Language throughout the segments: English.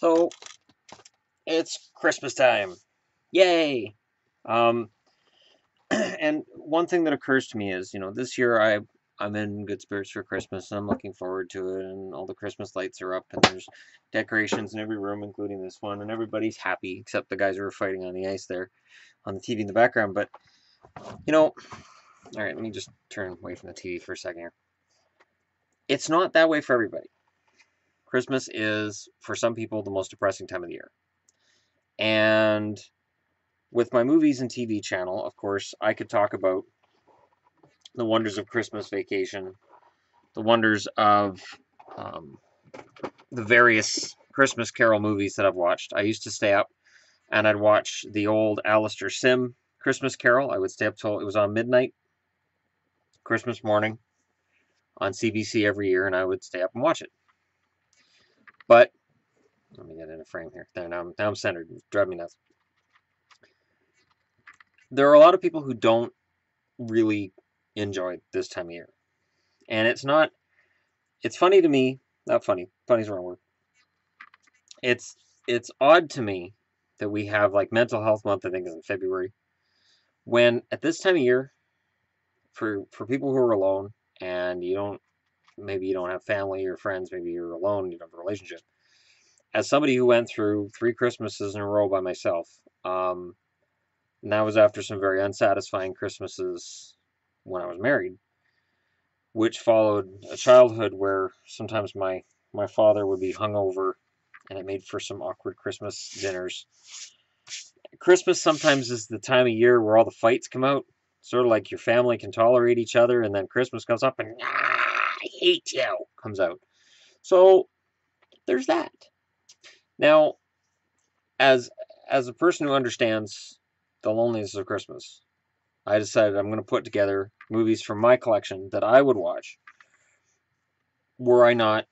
So, it's Christmas time. Yay! Um, and one thing that occurs to me is, you know, this year I I'm in good spirits for Christmas and I'm looking forward to it and all the Christmas lights are up and there's decorations in every room including this one and everybody's happy except the guys who are fighting on the ice there on the TV in the background but you know all right let me just turn away from the TV for a second here it's not that way for everybody Christmas is for some people the most depressing time of the year and with my movies and TV channel of course I could talk about the wonders of Christmas Vacation, the wonders of um, the various Christmas Carol movies that I've watched. I used to stay up and I'd watch the old Alastair Sim Christmas Carol. I would stay up till it was on midnight, Christmas morning, on CBC every year, and I would stay up and watch it. But let me get in a frame here. There, now I'm, now I'm centered. Drive me nuts. There are a lot of people who don't really enjoy this time of year. And it's not, it's funny to me, not funny, funny's the wrong word. It's, it's odd to me that we have like mental health month, I think is in February, when at this time of year, for, for people who are alone and you don't, maybe you don't have family or friends, maybe you're alone, you don't have a relationship. As somebody who went through three Christmases in a row by myself, um, and that was after some very unsatisfying Christmases when I was married, which followed a childhood where sometimes my my father would be hungover, and it made for some awkward Christmas dinners. Christmas sometimes is the time of year where all the fights come out, sort of like your family can tolerate each other, and then Christmas comes up and ah, hate you comes out. So there's that. Now, as as a person who understands the loneliness of Christmas, I decided I'm going to put together movies from my collection that I would watch were I not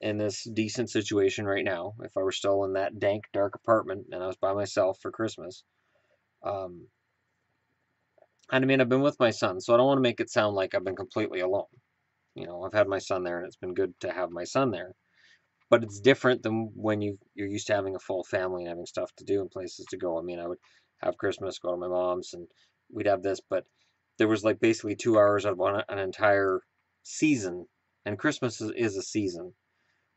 in this decent situation right now, if I were still in that dank, dark apartment and I was by myself for Christmas. Um, and I mean, I've been with my son, so I don't want to make it sound like I've been completely alone. You know, I've had my son there, and it's been good to have my son there. But it's different than when you you're used to having a full family and having stuff to do and places to go. I mean, I would have Christmas, go to my mom's, and we'd have this, but there was like basically two hours out of an, entire season, and Christmas is, is a season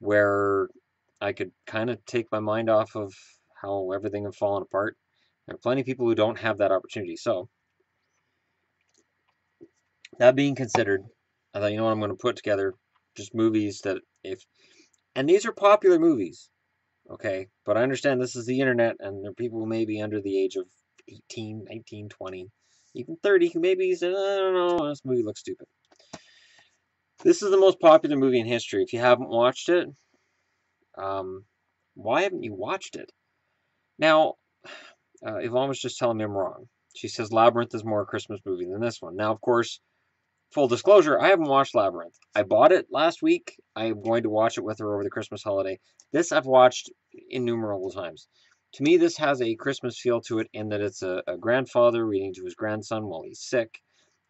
where I could kind of take my mind off of how everything had fallen apart. There are plenty of people who don't have that opportunity. So, that being considered, I thought, you know what, I'm going to put together just movies that if, and these are popular movies, okay, but I understand this is the internet and there are people who may be under the age of 18, 19, 20, even 30 who maybe said, I don't know, this movie looks stupid. This is the most popular movie in history. If you haven't watched it, um, why haven't you watched it? Now, uh, Yvonne was just telling me I'm wrong. She says Labyrinth is more a Christmas movie than this one. Now, of course, full disclosure, I haven't watched Labyrinth. I bought it last week. I'm going to watch it with her over the Christmas holiday. This I've watched innumerable times to me, this has a Christmas feel to it in that it's a, a grandfather reading to his grandson while he's sick,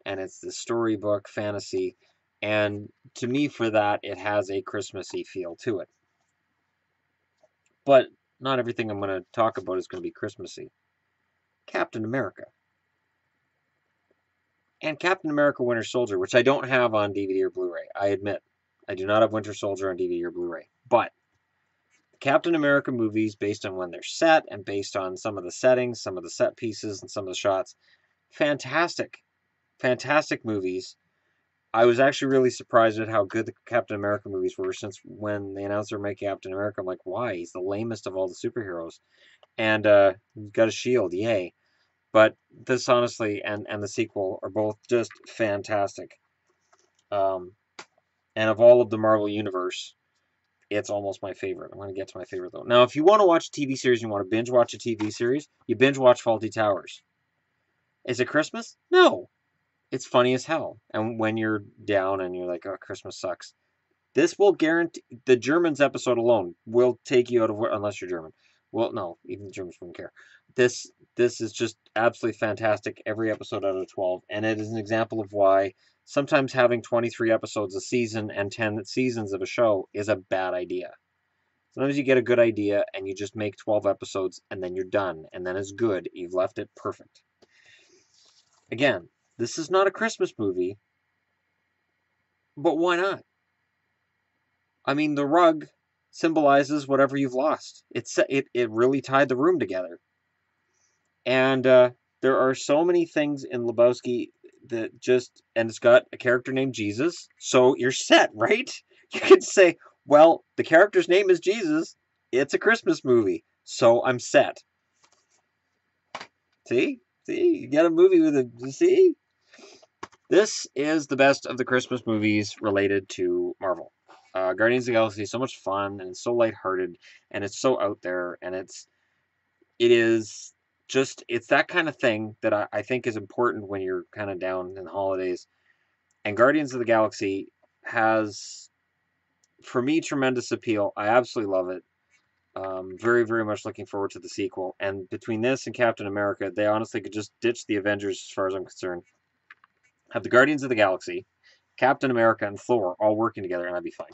and it's the storybook fantasy. And to me, for that, it has a Christmassy feel to it. But not everything I'm going to talk about is going to be Christmassy. Captain America. And Captain America Winter Soldier, which I don't have on DVD or Blu ray, I admit. I do not have Winter Soldier on DVD or Blu ray. But Captain America movies based on when they're set and based on some of the settings, some of the set pieces, and some of the shots. Fantastic. Fantastic movies. I was actually really surprised at how good the Captain America movies were since when they announced they're making Captain America. I'm like, why? He's the lamest of all the superheroes. And uh, got a shield, yay. But this honestly and, and the sequel are both just fantastic. Um, and of all of the Marvel Universe, it's almost my favorite. I'm going to get to my favorite though. Now, if you want to watch a TV series, you want to binge watch a TV series, you binge watch Fawlty Towers. Is it Christmas? No. It's funny as hell. And when you're down and you're like, oh, Christmas sucks, this will guarantee the Germans episode alone will take you out of unless you're German. Well, no, even the Germans wouldn't care. This this is just absolutely fantastic. Every episode out of twelve, and it is an example of why sometimes having 23 episodes a season and 10 seasons of a show is a bad idea. Sometimes you get a good idea and you just make 12 episodes and then you're done. And then it's good. You've left it perfect. Again, this is not a Christmas movie, but why not? I mean, the rug symbolizes whatever you've lost. It's it it really tied the room together. And uh, there are so many things in Lebowski that just and it's got a character named Jesus, so you're set, right? You can say, well, the character's name is Jesus. It's a Christmas movie, so I'm set. See? See? You get a movie with a see? This is the best of the Christmas movies related to Marvel. Uh, Guardians of the Galaxy is so much fun and so lighthearted and it's so out there and it's it is just it's that kind of thing that I, I think is important when you're kind of down in the holidays. And Guardians of the Galaxy has for me tremendous appeal. I absolutely love it. Um, very, very much looking forward to the sequel. And between this and Captain America, they honestly could just ditch the Avengers as far as I'm concerned. Have the Guardians of the Galaxy, Captain America, and Thor all working together, and I'd be fine.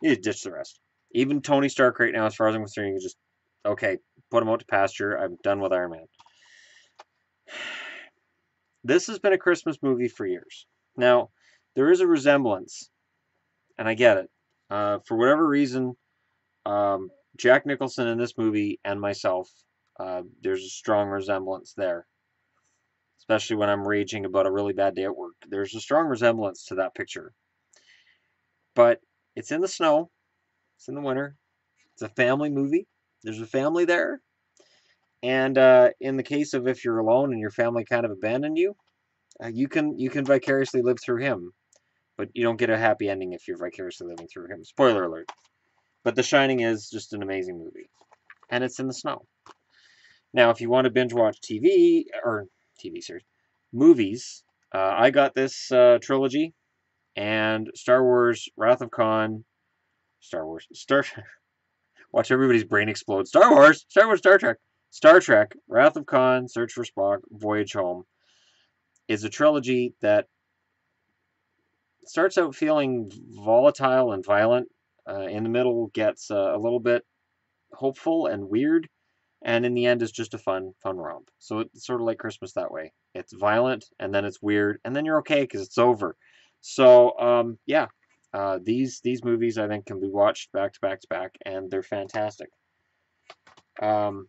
You just ditch the rest. Even Tony Stark right now, as far as I'm concerned, you just, okay, put him out to pasture. I'm done with Iron Man. This has been a Christmas movie for years. Now, there is a resemblance, and I get it. Uh, for whatever reason, um, Jack Nicholson in this movie and myself, uh, there's a strong resemblance there. Especially when I'm raging about a really bad day at work. There's a strong resemblance to that picture. But it's in the snow. It's in the winter. It's a family movie. There's a family there. And uh, in the case of if you're alone and your family kind of abandoned you, uh, you can you can vicariously live through him, but you don't get a happy ending if you're vicariously living through him. Spoiler alert. But The Shining is just an amazing movie. And it's in the snow. Now, if you want to binge watch TV, or TV series, movies, uh, I got this uh, trilogy, and Star Wars Wrath of Khan, Star Wars, Star Watch everybody's brain explode. Star Wars, Star Wars, Star Trek, Star Trek, Wrath of Khan, Search for Spock, Voyage Home is a trilogy that starts out feeling volatile and violent uh, in the middle gets uh, a little bit hopeful and weird, and in the end is just a fun, fun romp. So it's sort of like Christmas that way. It's violent, and then it's weird, and then you're okay because it's over. So um, yeah, uh, these these movies I think can be watched back to back to back, and they're fantastic. Um,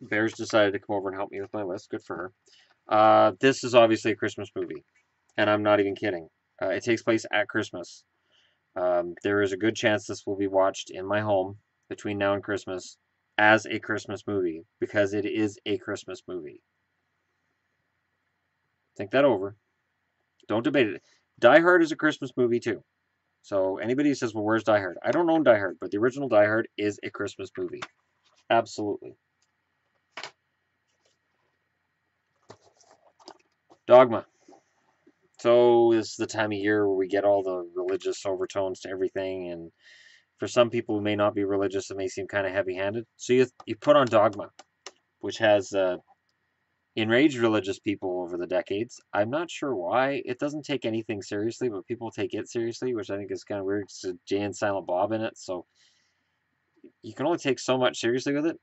Bears decided to come over and help me with my list. Good for her. Uh, this is obviously a Christmas movie, and I'm not even kidding. Uh, it takes place at Christmas. Um, there is a good chance this will be watched in my home between now and Christmas as a Christmas movie because it is a Christmas movie. Think that over. Don't debate it. Die Hard is a Christmas movie too. So anybody who says, well, where's Die Hard? I don't own Die Hard, but the original Die Hard is a Christmas movie. Absolutely. Dogma. So this is the time of year where we get all the religious overtones to everything, and for some people who may not be religious, it may seem kind of heavy-handed. So you you put on Dogma, which has uh, enraged religious people over the decades. I'm not sure why. It doesn't take anything seriously, but people take it seriously, which I think is kind of weird. It's Jay and Silent Bob in it, so you can only take so much seriously with it.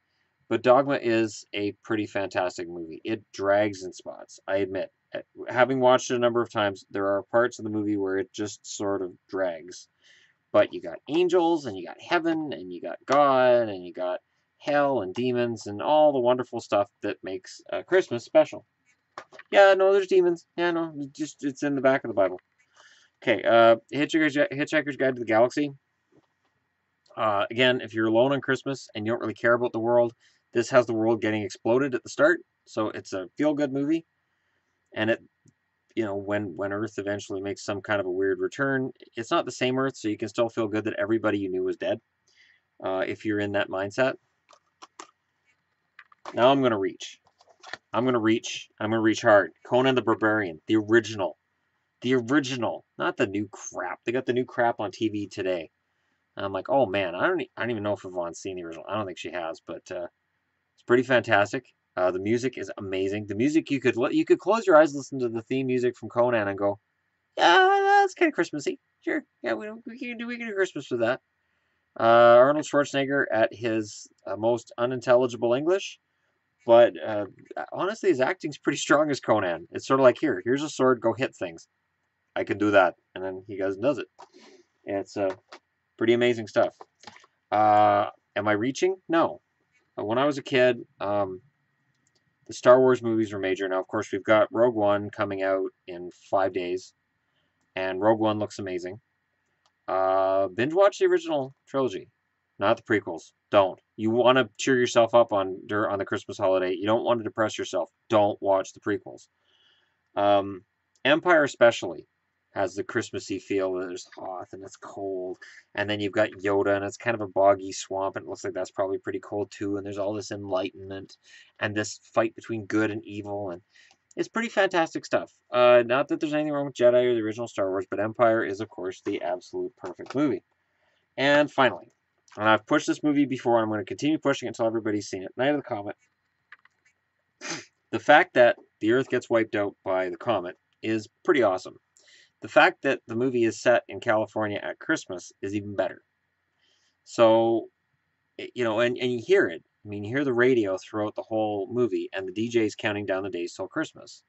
But Dogma is a pretty fantastic movie. It drags in spots, I admit. Uh, having watched it a number of times, there are parts of the movie where it just sort of drags. But you got angels, and you got heaven, and you got God, and you got hell, and demons, and all the wonderful stuff that makes uh, Christmas special. Yeah, no, there's demons. Yeah, no, just it's in the back of the Bible. Okay, uh, Hitchhiker's, Hitchhiker's Guide to the Galaxy. Uh, again, if you're alone on Christmas and you don't really care about the world, this has the world getting exploded at the start, so it's a feel-good movie and it you know when when earth eventually makes some kind of a weird return it's not the same earth so you can still feel good that everybody you knew was dead uh, if you're in that mindset now i'm going to reach. I'm going to reach i'm going to reach hard. Conan the barbarian the original. The original not the new crap. They got the new crap on tv today. And i'm like oh man i don't i don't even know if yvonne's seen the original. I don't think she has but uh, it's pretty fantastic. Uh, the music is amazing. The music you could you could close your eyes, listen to the theme music from Conan, and go, yeah, that's kind of Christmassy. Sure, yeah, we we can do we can do Christmas with that. Uh, Arnold Schwarzenegger at his uh, most unintelligible English, but uh, honestly, his acting's pretty strong as Conan. It's sort of like here, here's a sword, go hit things. I can do that, and then he goes and does it. It's uh, pretty amazing stuff. Uh, am I reaching? No. Uh, when I was a kid, um, the Star Wars movies were major. Now, of course, we've got Rogue One coming out in five days, and Rogue One looks amazing. Uh, binge watch the original trilogy, not the prequels. Don't. You want to cheer yourself up on on the Christmas holiday. You don't want to depress yourself. Don't watch the prequels. Um, Empire especially has the Christmassy feel that it's hot and it's cold. And then you've got Yoda and it's kind of a boggy swamp and it looks like that's probably pretty cold too. And there's all this enlightenment and this fight between good and evil and it's pretty fantastic stuff. Uh, not that there's anything wrong with Jedi or the original Star Wars, but Empire is, of course, the absolute perfect movie. And finally, and I've pushed this movie before, and I'm going to continue pushing it until everybody's seen it. Night of the Comet. The fact that the Earth gets wiped out by the comet is pretty awesome. The fact that the movie is set in California at Christmas is even better. So, you know, and, and you hear it. I mean, you hear the radio throughout the whole movie, and the DJ's counting down the days till Christmas.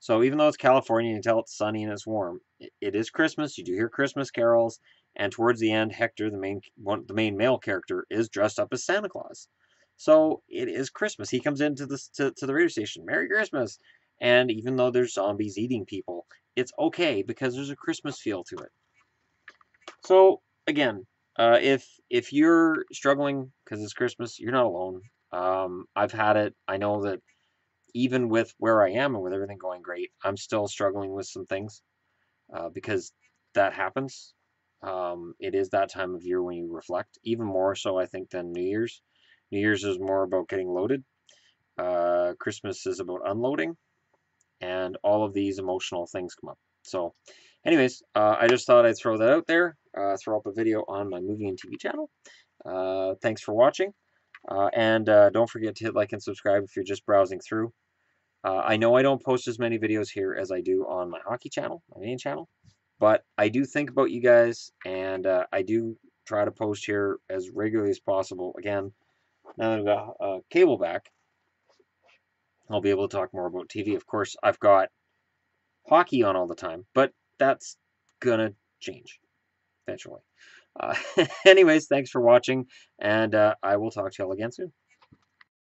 So even though it's California, you tell it's sunny and it's warm, it, it is Christmas. You do hear Christmas carols, and towards the end, Hector, the main one, the main male character, is dressed up as Santa Claus. So it is Christmas. He comes into the to, to the radio station, Merry Christmas, and even though there's zombies eating people, it's okay because there's a Christmas feel to it. So again, uh, if if you're struggling because it's Christmas, you're not alone. Um, I've had it. I know that even with where I am and with everything going great, I'm still struggling with some things uh, because that happens. Um, it is that time of year when you reflect, even more so, I think, than New Year's. New Year's is more about getting loaded. Uh, Christmas is about unloading, and all of these emotional things come up. So, anyways, uh, I just thought I'd throw that out there uh, throw up a video on my movie and TV channel. Uh, thanks for watching. Uh, and uh, don't forget to hit like and subscribe if you're just browsing through. Uh, I know I don't post as many videos here as I do on my hockey channel, my main channel, but I do think about you guys, and uh, I do try to post here as regularly as possible. Again, now that I've got uh, cable back, I'll be able to talk more about TV. Of course, I've got hockey on all the time, but that's gonna change eventually. Uh, anyways, thanks for watching, and uh, I will talk to y'all again soon.